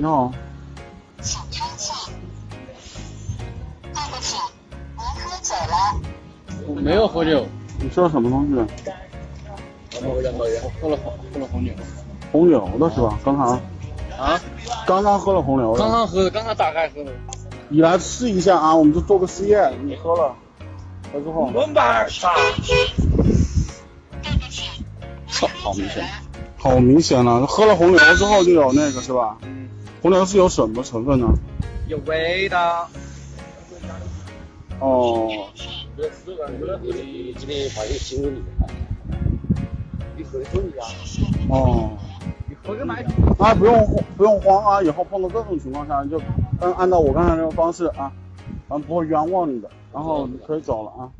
你好，请推进。对不起，您喝酒了。我没有喝酒，你吃了什么东西？我喝了红喝了红酒。红牛的是吧？刚刚啊？刚刚喝了红牛。刚刚喝的，刚刚打开喝的。你来试一下啊，我们就做个试验。你喝了，喝之后。门板上。对不起，操，好明显。好明显了，喝了红牛之后就有那个是吧？嗯。红牛是有什么成分呢？有味道。哦。你。哦。你喝个麦。啊，不用不用慌啊，以后碰到这种情况下就按按照我刚才那个方式啊，咱不会冤枉你的，然后你可以走了啊。